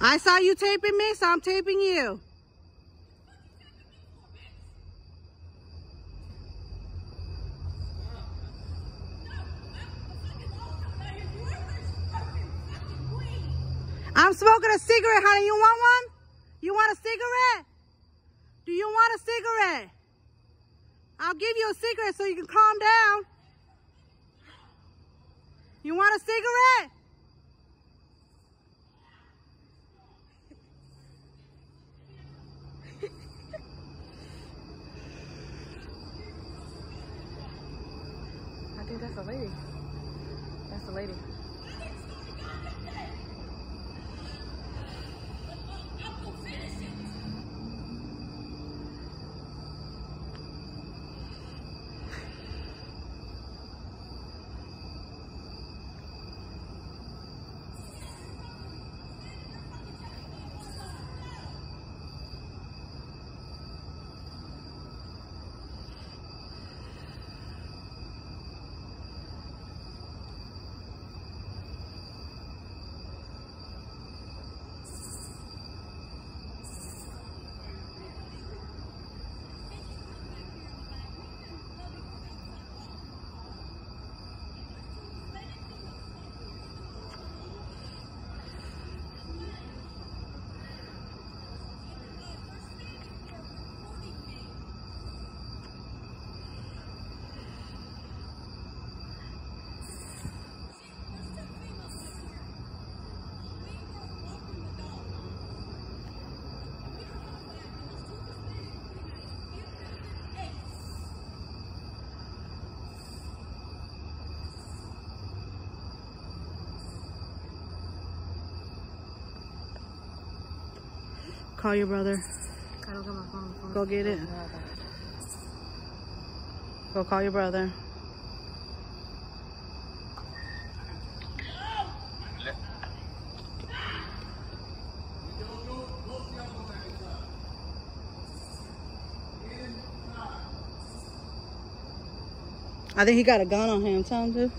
I saw you taping me, so I'm taping you. I'm smoking a cigarette, honey. You want one? You want a cigarette? Do you want a cigarette? I'll give you a cigarette so you can calm down. You want a cigarette? Think that's a lady. That's a lady. Call your brother. My phone. phone. Go get it. Go call your brother. I think he got a gun on him. Tell him to.